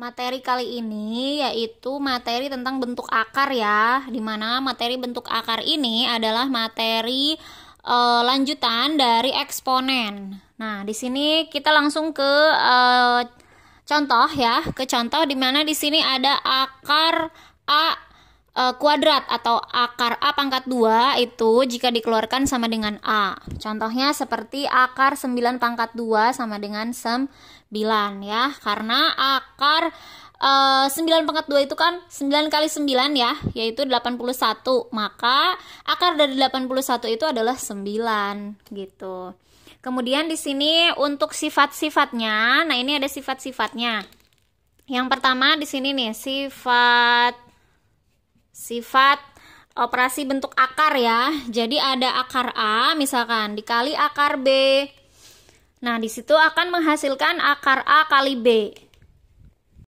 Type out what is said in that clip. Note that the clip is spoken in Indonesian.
Materi kali ini yaitu materi tentang bentuk akar ya, di mana materi bentuk akar ini adalah materi e, lanjutan dari eksponen. Nah, di sini kita langsung ke e, contoh ya, ke contoh di mana di sini ada akar A e, kuadrat atau akar A pangkat 2 itu jika dikeluarkan sama dengan A. Contohnya seperti akar 9 pangkat 2 sama dengan 9 ya. Karena akar uh, 9 pangkat 2 itu kan 9 kali 9 ya, yaitu 81. Maka akar dari 81 itu adalah 9 gitu. Kemudian di sini untuk sifat-sifatnya, nah ini ada sifat-sifatnya. Yang pertama di sini nih, sifat sifat operasi bentuk akar ya. Jadi ada akar A misalkan dikali akar B. Nah, di situ akan menghasilkan akar A kali B.